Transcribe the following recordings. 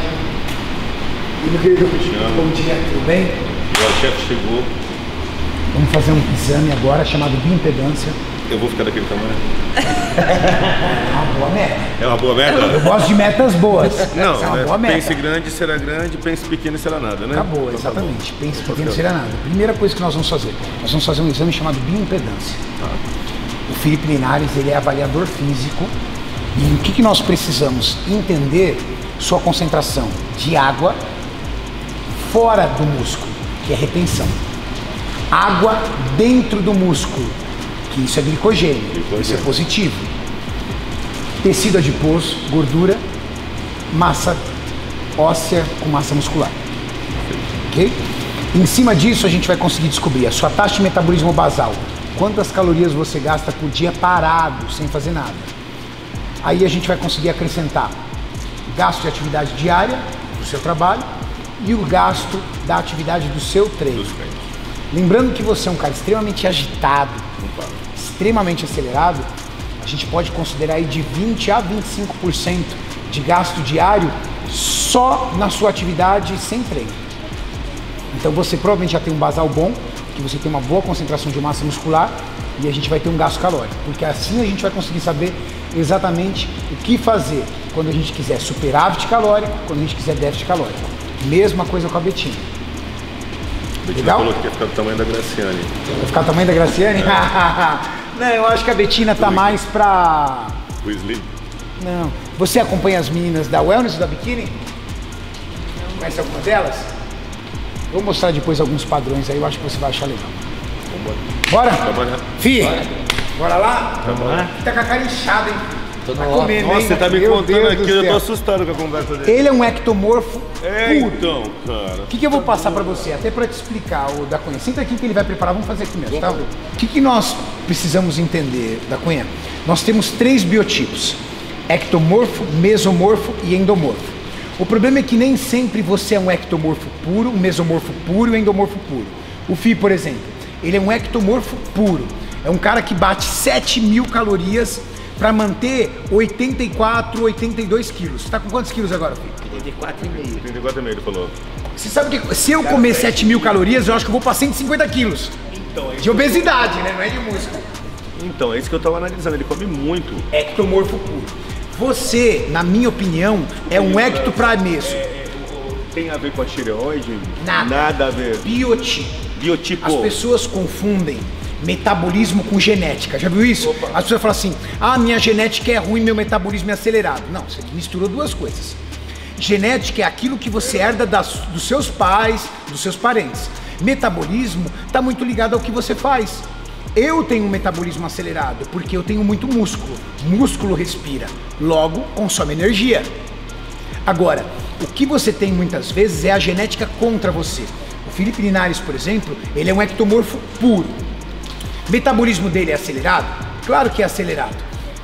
dia. E meu querido, bom dia, tudo bem? O chefe chegou. Vamos fazer um exame agora chamado bioimpedância. Eu vou ficar daquele tamanho. É uma boa meta. É uma boa meta? Eu gosto de metas boas. Não, Essa é uma né? boa meta. pense grande será grande, pense pequeno será nada, né? Acabou, Então tá exatamente. bom. Pense pequeno tá será nada. Primeira coisa que nós vamos fazer, nós vamos fazer um exame chamado bioimpedância. Tá. O Felipe Linares, ele é avaliador físico e o que, que nós precisamos entender sua concentração de água fora do músculo, que é retenção. Água dentro do músculo, que isso é glicogênio, Glicogênio. isso é positivo. Tecido adiposo, gordura, massa óssea com massa muscular. Ok? Em cima disso, a gente vai conseguir descobrir a sua taxa de metabolismo basal. Quantas calorias você gasta por dia parado, sem fazer nada. Aí a gente vai conseguir acrescentar gasto de atividade diária do seu trabalho e o gasto da atividade do seu treino. Lembrando que você é um cara extremamente agitado, extremamente acelerado, a gente pode considerar aí de 20 a 25% de gasto diário só na sua atividade sem treino. Então você provavelmente já tem um basal bom, que você tem uma boa concentração de massa muscular e a gente vai ter um gasto calórico, porque assim a gente vai conseguir saber exatamente o que fazer quando a gente quiser superávit calórico, quando a gente quiser déficit calórico. Mesma coisa com a Betina. Betina Legal? falou que ia ficar do tamanho da Graciane. Vai ficar o tamanho da Graciane? Não, eu acho que a Betina tá mais pra. O Slim. Não. Você acompanha as meninas da Wellness ou da Bikini? Conhece alguma delas? Vou mostrar depois alguns padrões aí, eu acho que você vai achar legal. Bora? Trabalhar. Fi, bora lá? Bora. Tá com a cara inchada, hein? Tô Tá no comendo, Nossa, hein? você tá me Meu contando Deus aqui, eu tô assustado com a conversa dele. Ele é um ectomorfo É, puro. então, cara. O que, que eu vou passar pra você? Até pra te explicar, o da Cunha. Senta aqui que ele vai preparar, vamos fazer aqui mesmo, tá? O que, que nós precisamos entender, da Cunha? Nós temos três biotipos: ectomorfo, mesomorfo e endomorfo. O problema é que nem sempre você é um ectomorfo puro, um mesomorfo puro e um endomorfo puro. O Fi, por exemplo, ele é um ectomorfo puro. É um cara que bate 7 mil calorias pra manter 84, 82 quilos. Você tá com quantos quilos agora, Fi? 34,5. 34 e meio, ele falou. Você sabe que se eu comer 7 mil calorias, eu acho que eu vou pra 150 quilos. Então, é De obesidade, né? Não é de músculo. Então, é isso que eu tava analisando. Ele come muito. Ectomorfo puro. Você, na minha opinião, é um ecto pra meso. É, é, tem a ver com a tireoide? Nada. Nada a ver. Biotipo. Biotipo. As pessoas confundem metabolismo com genética. Já viu isso? As pessoas falam assim: ah, minha genética é ruim, meu metabolismo é acelerado. Não, você misturou duas coisas. Genética é aquilo que você herda das- dos seus pais, dos seus parentes. Metabolismo está muito ligado ao que você faz. Eu tenho um metabolismo acelerado porque eu tenho muito músculo. Músculo respira, logo consome energia. Agora, o que você tem muitas vezes é a genética contra você. Felipe Linares, por exemplo, ele é um ectomorfo puro. O metabolismo dele é acelerado? Claro que é acelerado.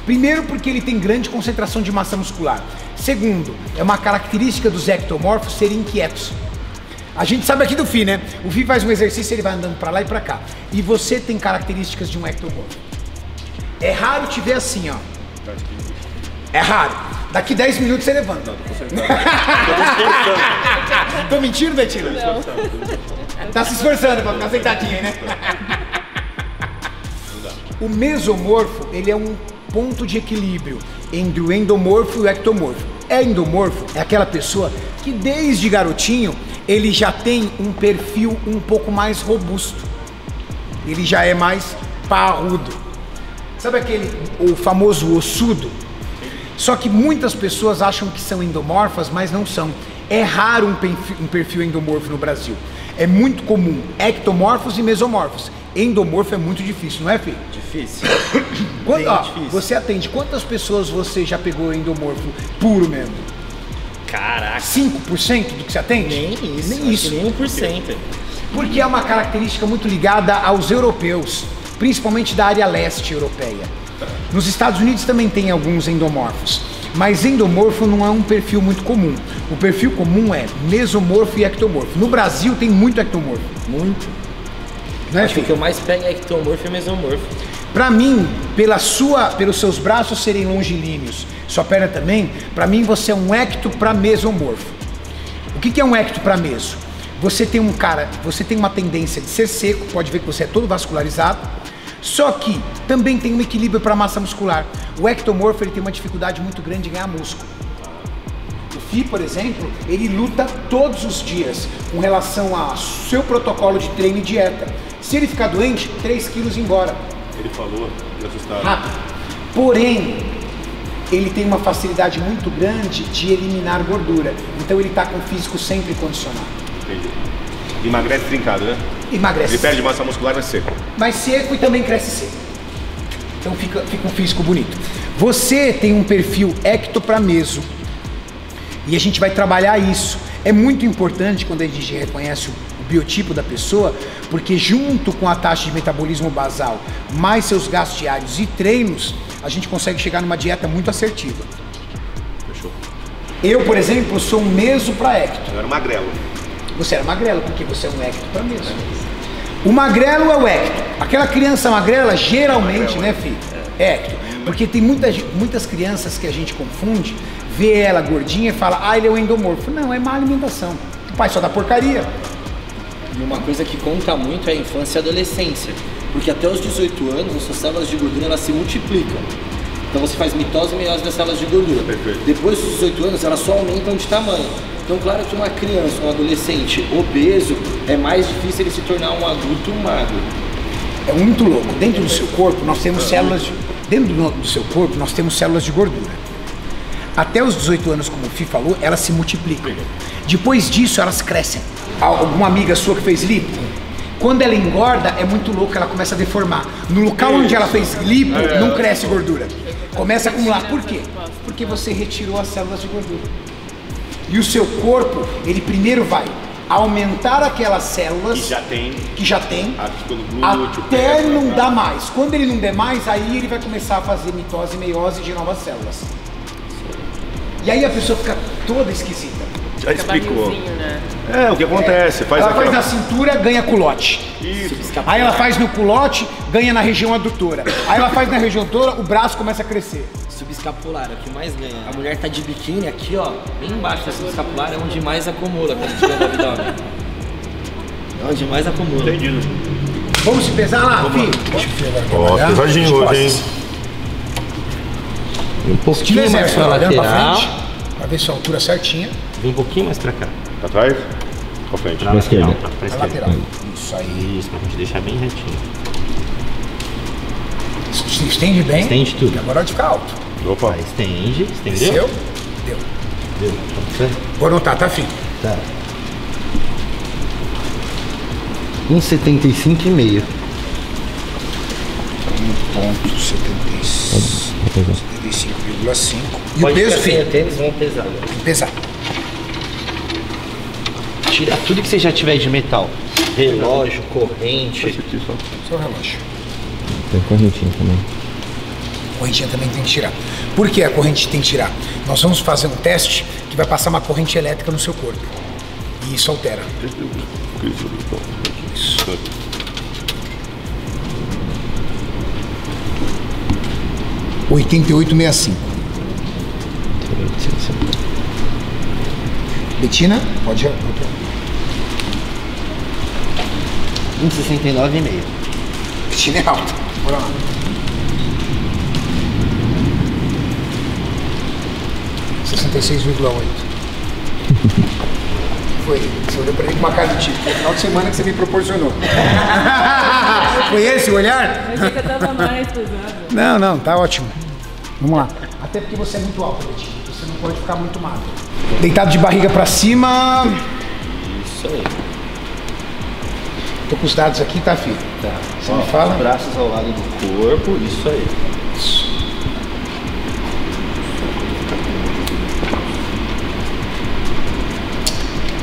Primeiro, porque ele tem grande concentração de massa muscular. Segundo, é uma característica dos ectomorfos serem inquietos. A gente sabe aqui do Fi, né? O Fi faz um exercício, ele vai andando pra lá e pra cá. E você tem características de um ectomorfo. É raro te ver assim, ó. É raro. Daqui 10 minutos você levanta. Tô mentindo, Betina? Não. Tá se esforçando pra ficar sentadinho aí, né? O mesomorfo, ele é um ponto de equilíbrio entre o endomorfo e o ectomorfo. É endomorfo é aquela pessoa que desde garotinho ele já tem um perfil um pouco mais robusto. Ele já é mais parrudo. Sabe aquele o famoso ossudo? Só que muitas pessoas acham que são endomorfas, mas não são. É raro um perfil, um perfil endomorfo no Brasil. É muito comum ectomorfos e mesomorfos. Endomorfo é muito difícil, não é, filho? Difícil. Bem ó, difícil. você atende quantas pessoas você já pegou endomorfo puro mesmo? Caraca. 5% do que você atende? Nem isso. Nem isso. Nem 1%. Porque é uma característica muito ligada aos europeus, principalmente da área leste europeia. Nos Estados Unidos também tem alguns endomorfos, mas endomorfo não é um perfil muito comum. O perfil comum é mesomorfo e ectomorfo. No Brasil tem muito ectomorfo, Muito. né, Acho que o filho? que eu mais pego é ectomorfo e mesomorfo. Pra mim, pela sua, pelos seus braços serem longilíneos, sua perna também, pra mim você é um ecto pra mesomorfo. O que, que é um ecto para meso? Você tem um cara, você tem uma tendência de ser seco, pode ver que você é todo vascularizado, só que também tem um equilíbrio para massa muscular. O ectomorfo ele tem uma dificuldade muito grande em ganhar músculo. O FI, por exemplo, ele luta todos os dias com relação ao seu protocolo de treino e dieta. Se ele ficar doente, 3 quilos embora, Ele falou, me assustaram. rápido. Porém, ele tem uma facilidade muito grande de eliminar gordura. Então ele está com o físico sempre condicionado. Entendi. Emagrece trincado, né? Emagrece. Ele perde massa muscular, mas seco. mais seco e também cresce seco. Então fica, fica um físico bonito. Você tem um perfil ecto para meso e a gente vai trabalhar isso. É muito importante quando a gente reconhece o, biotipo da pessoa, porque junto com a taxa de metabolismo basal, mais seus gastos diários e treinos, a gente consegue chegar numa dieta muito assertiva. Fechou. Eu, por exemplo, sou um meso para ecto. Eu era magrelo. Você era magrelo, porque você é um ecto para meso. O magrelo é o ecto. Aquela criança magrela, geralmente, né, filho? É ecto. Porque tem muita, ge- muitas crianças que a gente confunde, vê ela gordinha e fala, ah, ele é um endomorfo. Não, é má alimentação. O pai só dá porcaria. E uma coisa que conta muito é a infância e a adolescência. Porque até os 18 anos, as suas células de gordura elas se multiplicam. Então você faz mitose e meiose das células de gordura. Perfeito. Depois dos 18 anos, elas só aumentam de tamanho. Então, claro que uma criança, um adolescente obeso, é mais difícil ele se tornar um adulto magro. É muito louco. Dentro do seu corpo, nós temos células. De, dentro do, seu corpo, nós temos células de gordura. Até os 18 anos, como o Fi falou, elas se multiplicam. Depois disso, elas crescem. Al- Alguma amiga sua que fez lipo? Quando ela engorda, é muito louco, ela começa a deformar. No local onde ela fez lipo, não cresce gordura. Começa a acumular. Por quê? Porque você retirou as células de gordura. E o seu corpo, ele primeiro vai aumentar aquelas células E já tem que já tem, glúteo. até pega, não tá? dar mais. Quando ele não der mais, aí ele vai começar a fazer mitose e meiose de novas células. E aí a pessoa fica toda esquisita. Já Fica explicou. né? É, o que acontece? Faz ela faz aquela... na cintura, ganha culote. Isso. Aí ela faz no culote, ganha na região adutora. Aí ela faz na região adutora, o braço começa a crescer. Subescapular é o que mais ganha. A mulher tá de biquíni aqui, ó, bem embaixo da subescapular é onde mais acumula quando no abdômen. É onde mais acumula. Entendido. Vamos se pesar lá, filho? Ó, pesadinho hoje, hein? Um pouquinho mais pra olhando pra lateral. frente, ver sua altura certinha. Vem um pouquinho mais pra cá. Pra trás? Pra frente. Pra lateral. Pra, pra esquerda. lateral. Isso aí. Isso, pra gente deixar bem retinho. Se estende bem. Estende tudo. Agora é de ficar alto. Opa. Estende, estendeu? Desceu? Deu. Deu. Pode ser? Vou anotar, tá, filho? Tá. 1,75,5. 1.75,5. E o peso, filho? tênis, vão pesar. Pesar. Tira tudo que você já tiver de metal. Relógio, corrente. Só o relógio. Tem correntinha também. correntinha também tem que tirar. Por que a corrente tem que tirar? Nós vamos fazer um teste que vai passar uma corrente elétrica no seu corpo. E isso altera. Isso. Oitenta e oito meia cinco. Betina, pode ir. 1,69,5. Betina é alta. Bora lá. E. Foi. Você olhou pra mim com uma cara de tipo. Foi o final de semana que você me proporcionou. Foi esse o olhar? Achei que eu tava mais pesado. Não, não, tá ótimo. Vamos lá. Até porque você é muito alto, Betinho. Você não pode ficar muito magro. Deitado de barriga pra cima. Isso aí. Tô com os dados aqui, tá, filho? Tá. Você me fala? Os braços ao lado do corpo, isso aí.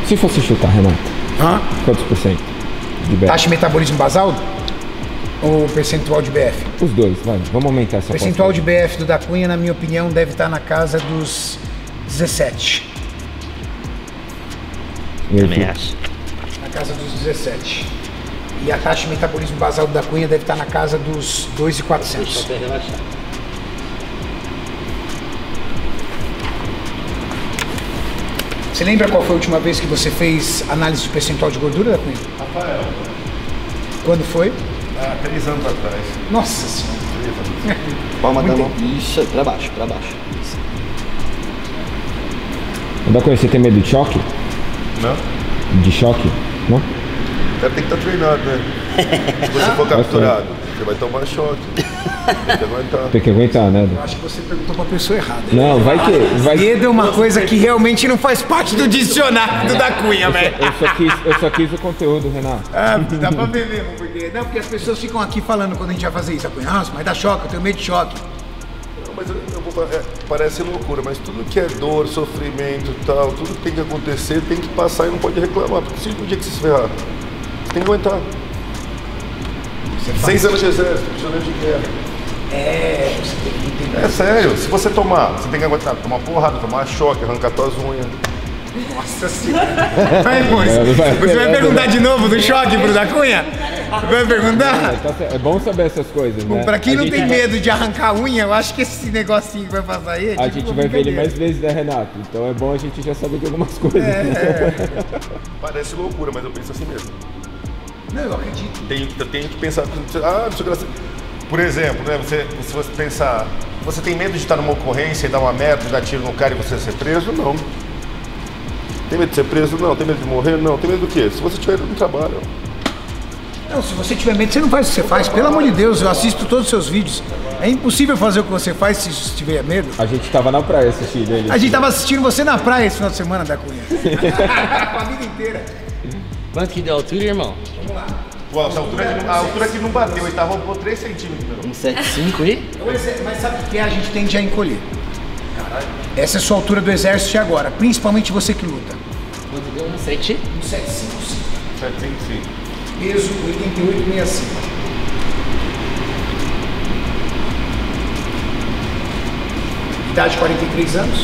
Se fosse chutar, Renato, Hã? quantos por cento de? Taxa de metabolismo basal? Ou percentual de BF? Os dois, vai. Vamos aumentar essa percentual de. BF do da Cunha, na minha opinião, deve estar na casa dos 17. E aí, Também acho. Na casa dos 17. E a taxa de metabolismo basal do da Cunha deve estar na casa dos 2,400. Só pra relaxar. Você lembra qual foi a última vez que você fez análise de percentual de gordura da Cunha? Rafael, Quando foi? Há três anos atrás. Nossa senhora. Palma da mão. Isso, pra baixo, pra baixo. Isso. Da Cunha, você tem medo de choque? Não? De choque? Não? O cara tem que estar treinado, né? Se você for capturado, você vai tomar choque. Tem que aguentar. Tem que aguentar, né? Eu acho que você perguntou pra pessoa errada. Não, vai que. Vai... Medo é uma coisa que realmente não faz parte do dicionário da Cunha, velho. Eu só, quis, eu só quis o conteúdo, Renato. Ah, dá pra ver mesmo, porque. Não, porque as pessoas ficam aqui falando quando a gente vai fazer isso. A Cunha, nossa, mas dá choque, eu tenho medo de choque. Não, mas eu, eu vou falar, é, parece loucura, mas tudo que é dor, sofrimento e tal, tudo que tem que acontecer, tem que passar e não pode reclamar. Porque se um dia que você se ferrar, você tem que aguentar. Seis anos de exército, prisioneiro de guerra. É, você tem que entender. É sério, se você tomar, você tem que aguentar, tomar porrada, tomar choque, arrancar tuas unhas. Nossa senhora. Vai, moço. É, Você vai perguntar de novo do choque pro da Cunha? Vai perguntar? Tá certo. É bom saber essas coisas, né? Pra quem não tem medo de arrancar a unha, eu acho que esse negocinho que vai passar aí. é A tipo gente vai ver ele mais vezes, né, Renato? Então é bom a gente já saber de algumas coisas. É? Parece loucura, mas eu penso assim mesmo. Não, eu acredito. Tenho, eu tenho que pensar, ah, não sei o que. Por exemplo, né, você, se você pensar, você tem medo de estar numa ocorrência e dar uma merda, e dar tiro no cara e você ser preso? Não. Tem medo de ser preso? Não. Tem medo de morrer? Não. Tem medo do quê? Se você estiver no trabalho. Não, se você tiver medo, você não faz o que você faz. Pelo amor de Deus, eu assisto todos os seus vídeos. É impossível fazer o que você faz se você tiver medo. A gente tava na praia assistindo ele. A gente tava assistindo você na praia esse final de semana da Cunha. a vida inteira. Quanto que deu altura, irmão? Pô, essa altura, a altura que não bateu, ele tava roubou 3 centímetros. meu. 175 aí? Mas sabe o que é? A gente tende a encolher. Essa é a sua altura do exército de agora, principalmente você que luta. Quanto deu? 1,7? 755. 755. Peso 8865. Idade 43 anos.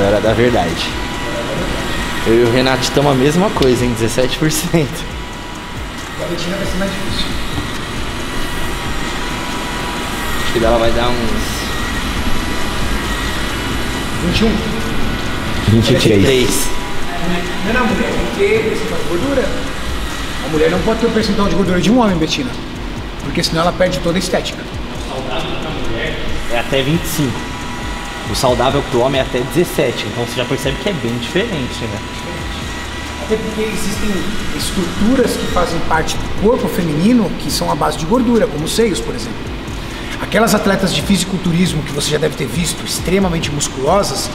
Agora era da verdade. Eu e o Renato estamos a mesma coisa, hein? 17%. A Betina vai ser mais difícil. Acho que dela vai dar uns 21. 23. 3. Não, não, mulher tem que ter percentual de gordura. A mulher não pode ter o percentual de gordura de um homem, Betina. Porque senão ela perde toda a estética. É até 25. O saudável pro homem é até 17. Então você já percebe que é bem diferente, né? Até porque existem estruturas que fazem parte do corpo feminino que são a base de gordura, como os seios, por exemplo. Aquelas atletas de fisiculturismo que você já deve ter visto, extremamente musculosas,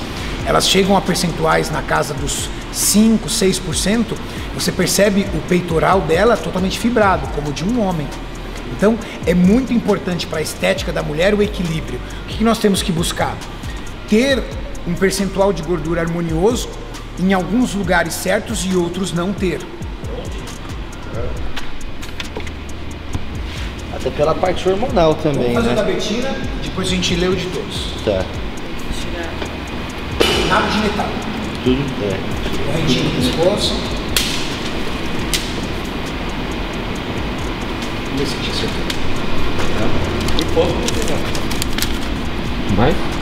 elas chegam a percentuais na casa dos 5, 6%, você percebe o peitoral dela totalmente fibrado, como o de um homem. Então, é muito importante para a estética da mulher o equilíbrio. O que nós temos que buscar? Ter um percentual de gordura harmonioso em alguns lugares certos e outros não ter. Até pela parte hormonal também, Vamos fazer o da né? Betina, depois a gente lê o de todos. Tá. Nada de metal. Tudo. É. Correntinha no pescoço. Vamos ver se a gente acertou. Mais?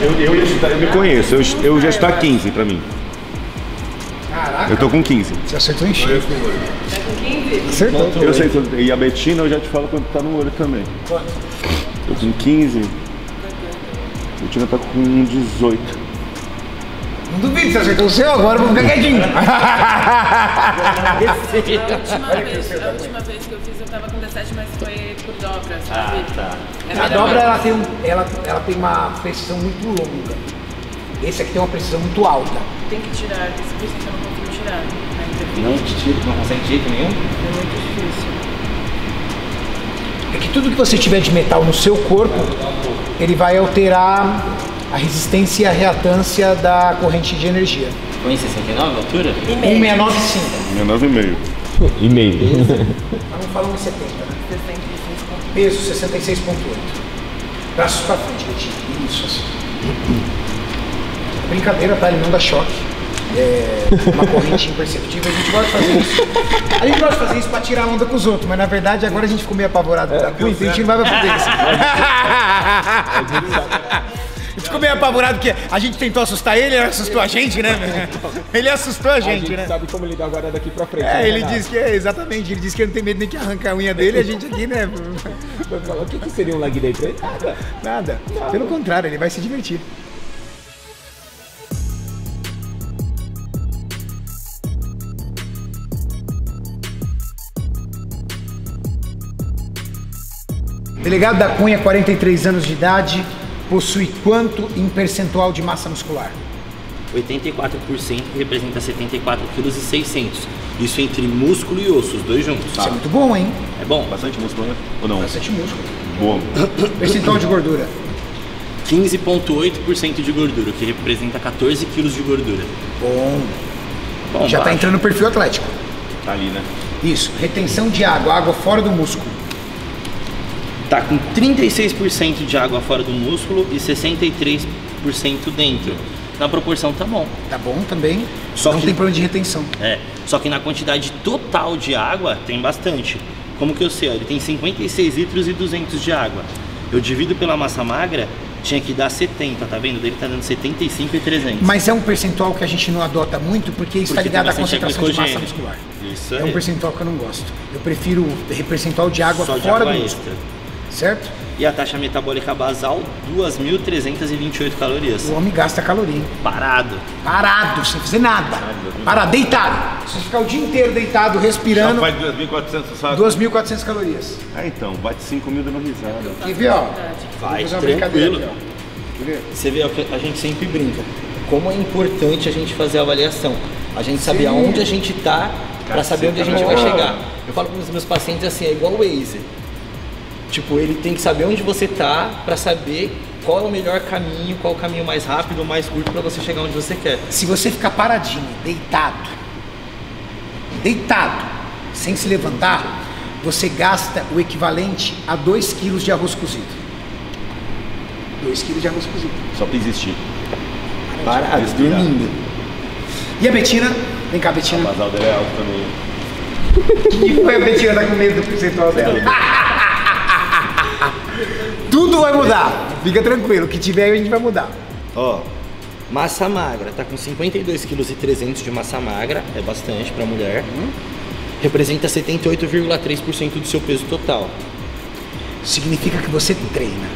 Eu, eu, eu me conheço, eu, eu já estou a 15 pra mim. Caraca, Eu tô com 15. você acertou em cheio. Acertou. Eu sei, e a Betina eu já te falo quando tá no olho também. Quanto? Tô com 15. A Betina tá com 18. Não duvido, você acertou o seu, agora eu vou ficar quietinho. A última, vez, a última vez que eu fiz eu tava com 17, mas foi por dobra, sabe? Ah, tá. É A dobra ela tem, um, ela, ela tem uma precisão muito longa. Esse aqui tem uma precisão muito alta. Tem que tirar, esse por isso que eu não consigo tirar. Ainda Não te tira, não consegue de jeito nenhum? é muito difícil. É que tudo que você tiver de metal no seu corpo, ele vai alterar a resistência e a reatância da corrente de energia. Foi em 69 a altura? 1695. Minha 9,5. E meio. Vamos falar 1,70. Né? 66 Peso 66,8. Braços pra frente, Betinho. Isso, assim. Brincadeira, tá? Ele não dá choque. é, uma corrente imperceptível, a gente gosta de fazer isso. A gente gosta de fazer isso pra tirar onda com os outros, mas na verdade agora a gente ficou meio apavorado Cunha, então a gente não vai fazer isso. Gente ficou meio apavorado porque a gente tentou assustar ele, ele assustou a gente, né? Ele assustou a A gente, gente né? sabe como lidar agora daqui pra frente. É, né, ele disse que é, exatamente, ele disse que ele não tem medo nem que arranca a unha dele, e a gente aqui, né? O que, que seria um lag day pra ele? Nada. Nada. Pelo contrário, ele vai se divertir. Delegado da Cunha, 43 anos de idade, possui quanto em percentual de massa muscular? 84% representa 74 kg e 600. Isso entre músculo e osso, os dois juntos. Isso é muito bom, hein? É bom. Bastante músculo, né? Ou não? Bastante músculo. Bom. Percentual de gordura? 15,8% de gordura, que representa 14 kg de gordura. Bom. Bom, Já está entrando no perfil atlético. Tá ali, né? Isso. Retenção de água, água fora do músculo. Tá com 36% de água fora do músculo e 63% dentro. Na proporção tá bom. Tá bom também. Só não que- tem problema de retenção. É. Só que na quantidade total de água tem bastante. Como que eu sei? Ele tem 56 litros e 200 de água. Eu divido pela massa magra, tinha que dar 70, tá vendo? Dele tá dando 75 e 300. Mas é um percentual que a gente não adota muito porque isso está Porque ligado à concentração de massa muscular. Isso É aí. um percentual que eu não gosto. Eu prefiro o percentual de água Só de fora água do músculo. extra. Certo? E a taxa metabólica basal, 2.328 calorias. O homem gasta caloria. hein? Parado. Parado, sem fazer nada. Parado, deitado. Se você ficar o dia inteiro deitado, Já respirando, faz 2.400, sabe? 2.400 calorias. Ah, então, bate 5 mil dando risada. Quer ver, ó? Vai, Vou fazer uma brincadeira tranquilo. aqui, ó. Quer ver? Você vê, é a gente sempre brinca. Como é importante a gente fazer a avaliação. A gente saber aonde a gente tá para saber onde a gente vai chegar. Eu falo para os meus pacientes assim, é igual o Waze. Tipo, ele tem que saber onde você tá para saber qual é o melhor caminho, qual é o caminho mais rápido mais curto para você chegar onde você quer. Se você ficar paradinho, deitado, deitado, sem se levantar, você gasta o equivalente a 2 quilos de arroz cozido. 2 quilos de arroz cozido. Só pra existir. Parado, dormindo. E a Betina? Vem cá, Betina. O basal dele é alto também. que foi a Betina tá com medo do percentual dela? Tudo vai mudar. Fica tranquilo. O que tiver a gente vai mudar. Ó, massa magra, tá com 52 kg e 300 de massa magra, é bastante para mulher. Representa 78,3% do seu peso total. Significa que você treina.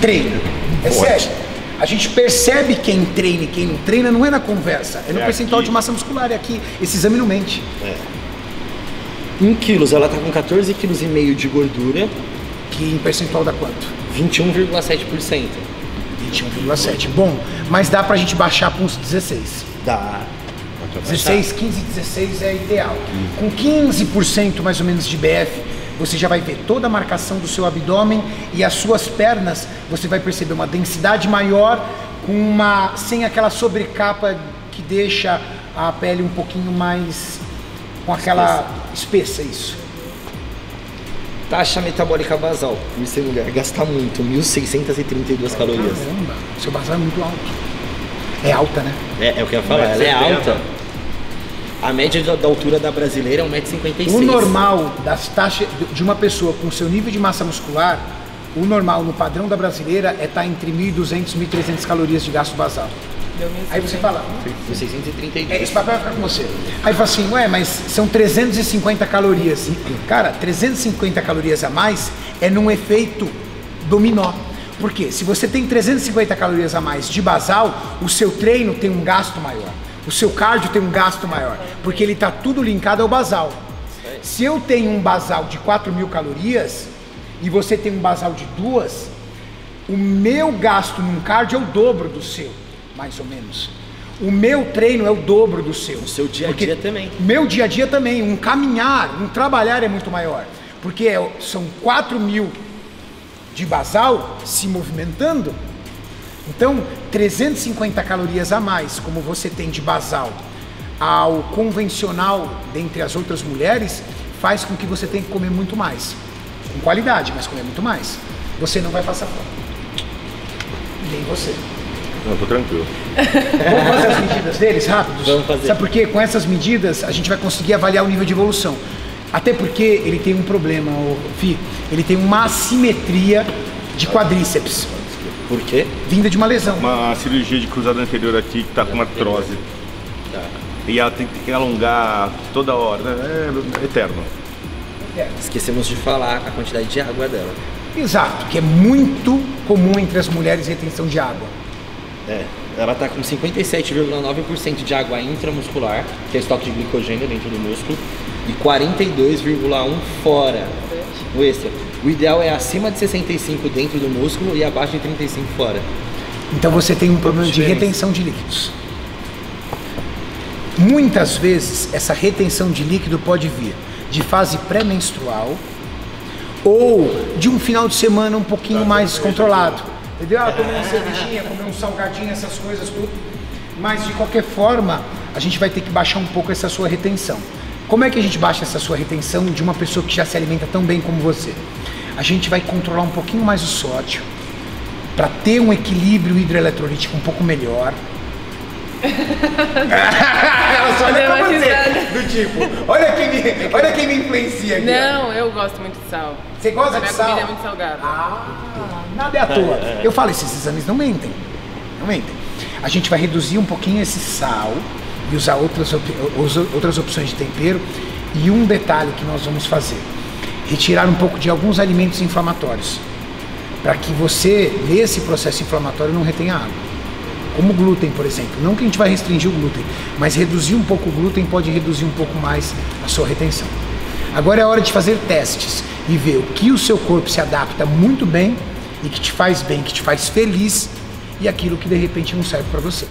Treina. É sério. A gente percebe quem treina e quem não treina não é na conversa, é no É percentual aqui. de massa muscular, é aqui. Esse exame não mente. Em quilos, ela tá com 14,5 kg de gordura, Que em percentual dá quanto? 21,7%. 21,7. Bom, mas dá pra gente baixar para uns 16. Dá. 16, 15, 16 é ideal. Com 15% mais ou menos de BF, você já vai ver toda a marcação do seu abdômen e as suas pernas, você vai perceber uma densidade maior com uma sem aquela sobrecapa que deixa a pele um pouquinho mais com aquela espessa, isso. Taxa metabólica basal, por ser mulher, gasta muito, 1.632 calorias. Caramba, seu basal é muito alto. É alta, né? É, é o que eu ia falar, ela é 1,70. alta. A média da, da altura da brasileira é 1,56m. O normal das taxas de uma pessoa com seu nível de massa muscular, o normal no padrão da brasileira é estar entre 1.200 e 1.300 calorias de gasto basal. Aí você fala, 632. é, esse papel vai ficar com você. Aí fala assim, ué, mas são 350 calorias. Cara, 350 calorias a mais é num efeito dominó. Por quê? Se você tem 350 calorias a mais de basal, o seu treino tem um gasto maior. O seu cardio tem um gasto maior. Porque ele está tudo linkado ao basal. Se eu tenho um basal de 4 mil calorias e você tem um basal de duas, o meu gasto num cardio é o dobro do seu, mais ou menos. O meu treino é o dobro do seu. O seu dia a dia também. Meu dia a dia também. Um caminhar, um trabalhar é muito maior. Porque é- são 4 mil de basal se movimentando. Então, 350 calorias a mais, como você tem de basal, ao convencional dentre as outras mulheres, faz com que você tenha que comer muito mais. Com qualidade, mas comer muito mais. Você não vai passar fome. Nem você. Não, tô tranquilo. Vamos fazer as medidas deles rápidos? Vamos fazer. Sabe por quê? Com essas medidas a gente vai conseguir avaliar o nível de evolução. Até porque ele tem um problema, o Fi. Ele tem uma assimetria de quadríceps, Por quê? vinda de uma lesão. Uma cirurgia de cruzado anterior aqui que tá com uma artrose. E ela tem que alongar toda hora, né? É eterno. Esquecemos de falar a quantidade de água dela. Exato, que é muito comum entre as mulheres retenção de água. É, ela tá com 57,9% de água intramuscular, que é estoque de glicogênio dentro do músculo, e 42,1% fora, o extra. O ideal é acima de 65 dentro do músculo e abaixo de 35 fora. Então você tem um problema de retenção de líquidos. Muitas vezes essa retenção de líquido pode vir de fase pré-menstrual ou de um final de semana um pouquinho mais controlado. Entendeu? Ah, comer uma cervejinha, comer um salgadinho, essas coisas tudo. Mas de qualquer forma, a gente vai ter que baixar um pouco essa sua retenção. Como é que a gente baixa essa sua retenção de uma pessoa que já se alimenta tão bem como você? A gente vai controlar um pouquinho mais o sódio para ter um equilíbrio hidroeletrolítico um pouco melhor. Ela só olha pra você, do tipo, olha quem me, olha quem me influencia aqui. Não, eu gosto muito de sal. Você gosta A de minha sal? comida é muito salgada. Ah, nada é à toa. Eu falo, esses exames não mentem. Não mentem. A gente vai reduzir um pouquinho esse sal e usar outras, op- outras opções de tempero. E um detalhe que nós vamos fazer: retirar um pouco de alguns alimentos inflamatórios. Para que você, nesse processo inflamatório, não retenha água. Como o glúten, por exemplo. Não que a gente vai restringir o glúten, mas reduzir um pouco o glúten pode reduzir um pouco mais a sua retenção. Agora é hora de fazer testes e ver o que o seu corpo se adapta muito bem e que te faz bem, que te faz feliz e aquilo que de repente não serve para você.